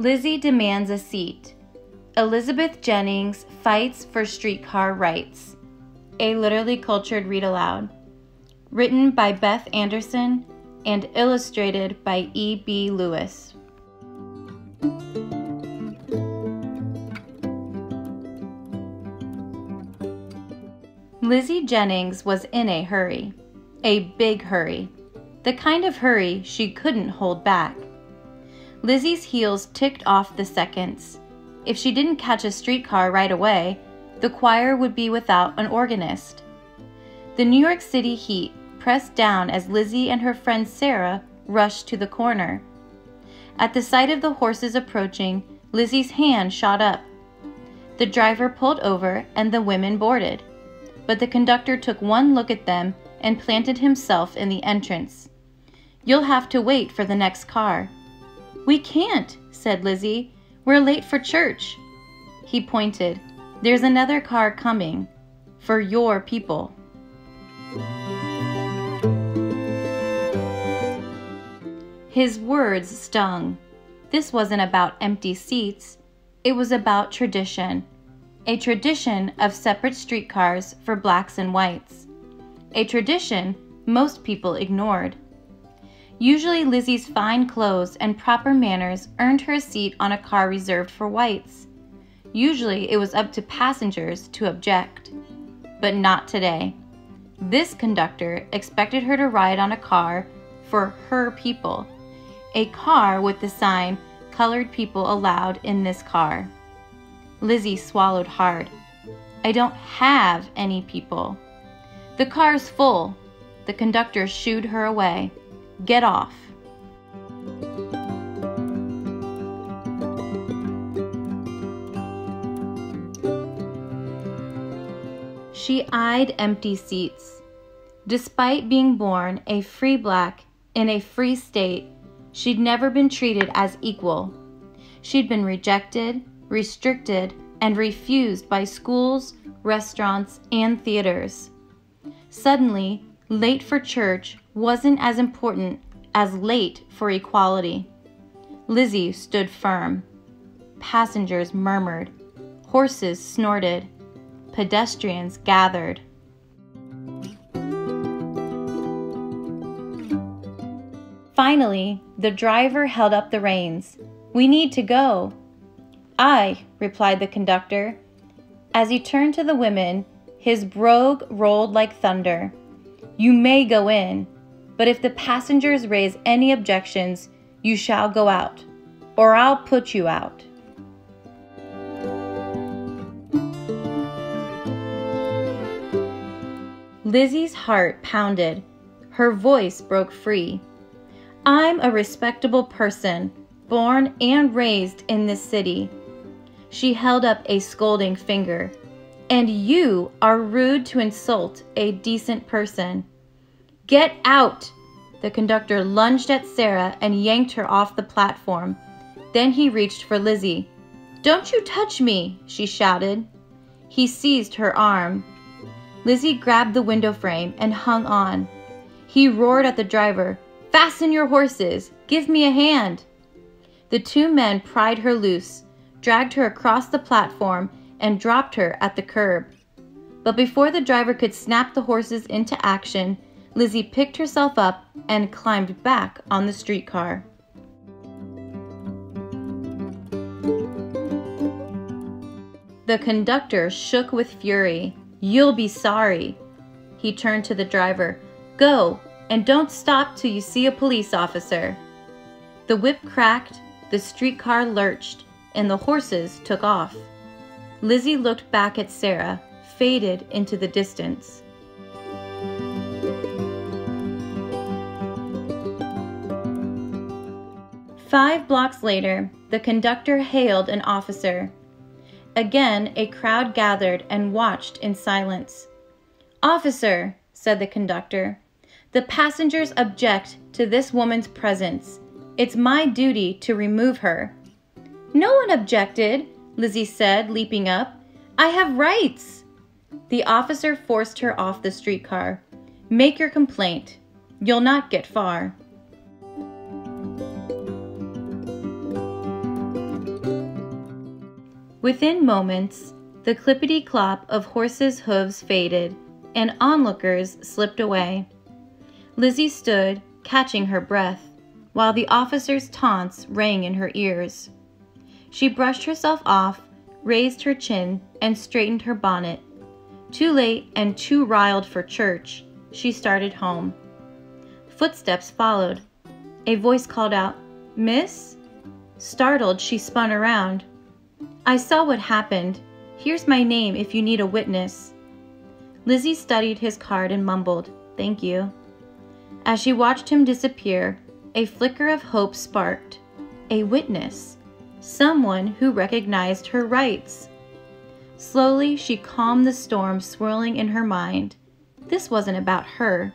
Lizzie demands a seat. Elizabeth Jennings fights for streetcar rights. A literally cultured read aloud. Written by Beth Anderson and illustrated by E.B. Lewis. Lizzie Jennings was in a hurry, a big hurry, the kind of hurry she couldn't hold back. Lizzie's heels ticked off the seconds. If she didn't catch a streetcar right away, the choir would be without an organist. The New York City heat pressed down as Lizzie and her friend Sarah rushed to the corner. At the sight of the horses approaching, Lizzie's hand shot up. The driver pulled over and the women boarded, but the conductor took one look at them and planted himself in the entrance. You'll have to wait for the next car. We can't, said Lizzie. We're late for church. He pointed. There's another car coming. For your people. His words stung. This wasn't about empty seats. It was about tradition. A tradition of separate streetcars for blacks and whites. A tradition most people ignored. Usually, Lizzie's fine clothes and proper manners earned her a seat on a car reserved for whites. Usually, it was up to passengers to object. But not today. This conductor expected her to ride on a car for her people. A car with the sign, Colored People Allowed in this car. Lizzie swallowed hard. I don't have any people. The car's full. The conductor shooed her away. Get off. She eyed empty seats. Despite being born a free black in a free state, she'd never been treated as equal. She'd been rejected, restricted, and refused by schools, restaurants, and theaters. Suddenly, late for church wasn't as important as late for equality. Lizzie stood firm. Passengers murmured. Horses snorted. Pedestrians gathered. Finally, the driver held up the reins. We need to go. Aye, replied the conductor. As he turned to the women, his brogue rolled like thunder. You may go in, but if the passengers raise any objections, you shall go out, or I'll put you out. Lizzie's heart pounded. Her voice broke free. I'm a respectable person, born and raised in this city. She held up a scolding finger. And you are rude to insult a decent person. Get out! The conductor lunged at Sarah and yanked her off the platform. Then he reached for Lizzie. Don't you touch me, she shouted. He seized her arm. Lizzie grabbed the window frame and hung on. He roared at the driver, Fasten your horses! Give me a hand! The two men pried her loose, dragged her across the platform, and dropped her at the curb. But before the driver could snap the horses into action, Lizzie picked herself up and climbed back on the streetcar. The conductor shook with fury. You'll be sorry. He turned to the driver. Go, and don't stop till you see a police officer. The whip cracked, the streetcar lurched, and the horses took off. Lizzie looked back at Sarah, faded into the distance. Five blocks later, the conductor hailed an officer. Again, a crowd gathered and watched in silence. Officer, said the conductor, the passengers object to this woman's presence. It's my duty to remove her. No one objected, Lizzie said, leaping up. I have rights. The officer forced her off the streetcar. Make your complaint. You'll not get far. Within moments, the clippity clop of horses' hooves faded, and onlookers slipped away. Lizzie stood, catching her breath, while the officer's taunts rang in her ears. She brushed herself off, raised her chin, and straightened her bonnet. Too late and too riled for church, she started home. Footsteps followed. A voice called out, Miss? Startled, she spun around. I saw what happened. Here's my name if you need a witness. Lizzie studied his card and mumbled, Thank you. As she watched him disappear, a flicker of hope sparked. A witness. Someone who recognized her rights. Slowly, she calmed the storm swirling in her mind. This wasn't about her.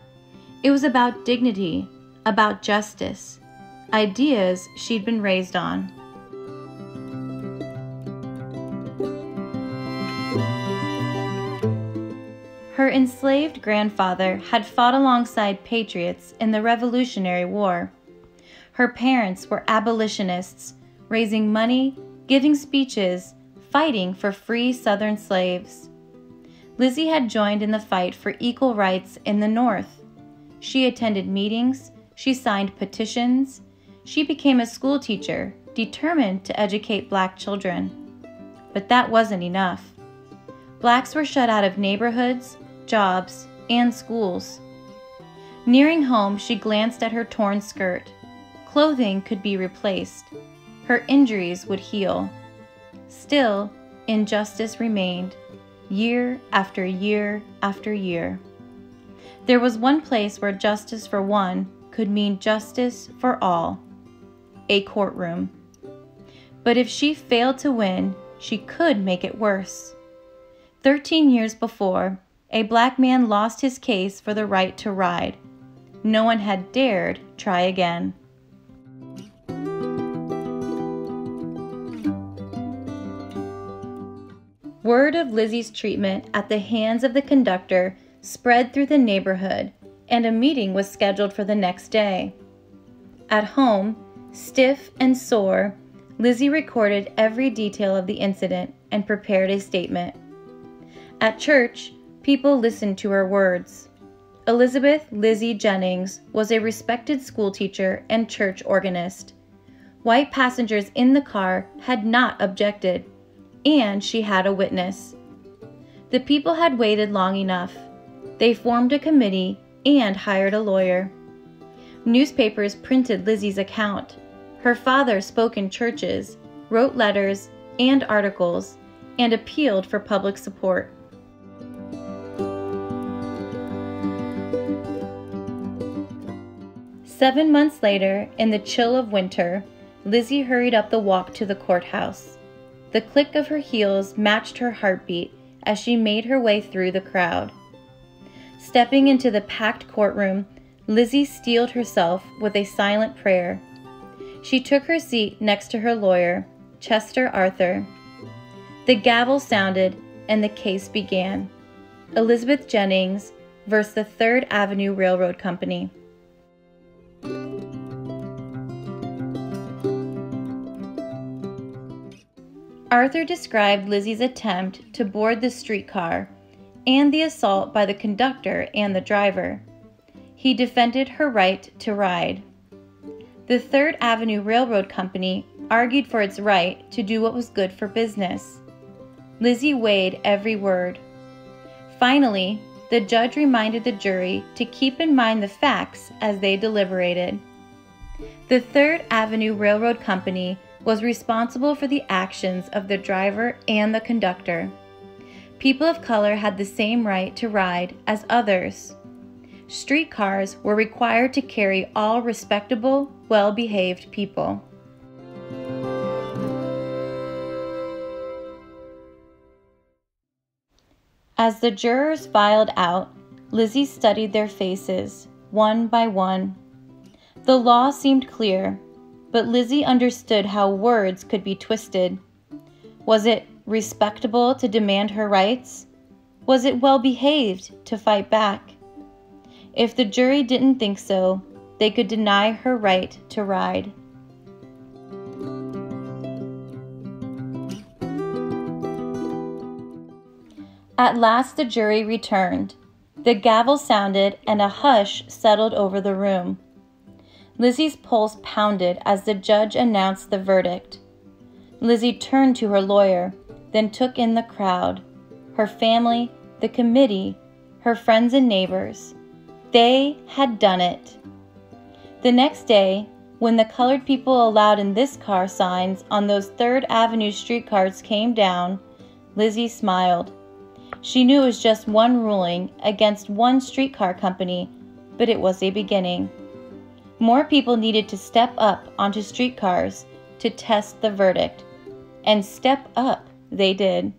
It was about dignity, about justice, ideas she'd been raised on. Her enslaved grandfather had fought alongside patriots in the Revolutionary War. Her parents were abolitionists, raising money, giving speeches, fighting for free Southern slaves. Lizzie had joined in the fight for equal rights in the North. She attended meetings, she signed petitions, she became a school teacher, determined to educate black children. But that wasn't enough. Blacks were shut out of neighborhoods, jobs, and schools. Nearing home, she glanced at her torn skirt. Clothing could be replaced. Her injuries would heal. Still, injustice remained, year after year after year. There was one place where justice for one could mean justice for all a courtroom. But if she failed to win, she could make it worse. Thirteen years before, a black man lost his case for the right to ride. No one had dared try again. Word of Lizzie's treatment at the hands of the conductor spread through the neighborhood, and a meeting was scheduled for the next day. At home, stiff and sore, Lizzie recorded every detail of the incident and prepared a statement. At church, People listened to her words. Elizabeth Lizzie Jennings was a respected schoolteacher and church organist. White passengers in the car had not objected, and she had a witness. The people had waited long enough. They formed a committee and hired a lawyer. Newspapers printed Lizzie's account. Her father spoke in churches, wrote letters and articles, and appealed for public support. Seven months later, in the chill of winter, Lizzie hurried up the walk to the courthouse. The click of her heels matched her heartbeat as she made her way through the crowd. Stepping into the packed courtroom, Lizzie steeled herself with a silent prayer. She took her seat next to her lawyer, Chester Arthur. The gavel sounded and the case began. Elizabeth Jennings versus the Third Avenue Railroad Company. Arthur described Lizzie's attempt to board the streetcar and the assault by the conductor and the driver. He defended her right to ride. The Third Avenue Railroad Company argued for its right to do what was good for business. Lizzie weighed every word. Finally, the judge reminded the jury to keep in mind the facts as they deliberated. The Third Avenue Railroad Company was responsible for the actions of the driver and the conductor. People of color had the same right to ride as others. Streetcars were required to carry all respectable, well behaved people. As the jurors filed out, Lizzie studied their faces, one by one. The law seemed clear but Lizzie understood how words could be twisted. Was it respectable to demand her rights? Was it well behaved to fight back? If the jury didn't think so, they could deny her right to ride. At last the jury returned. The gavel sounded and a hush settled over the room. Lizzie's pulse pounded as the judge announced the verdict. Lizzie turned to her lawyer, then took in the crowd her family, the committee, her friends and neighbors. They had done it. The next day, when the colored people allowed in this car signs on those Third Avenue streetcars came down, Lizzie smiled. She knew it was just one ruling against one streetcar company, but it was a beginning. More people needed to step up onto streetcars to test the verdict. And step up they did.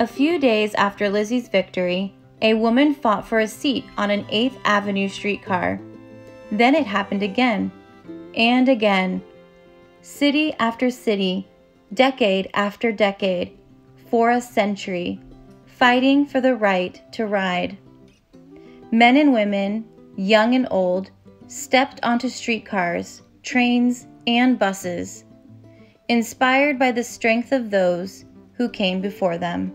A few days after Lizzie's victory, a woman fought for a seat on an 8th Avenue streetcar. Then it happened again, and again. City after city, decade after decade, for a century, fighting for the right to ride. Men and women, young and old, stepped onto streetcars, trains, and buses, inspired by the strength of those who came before them.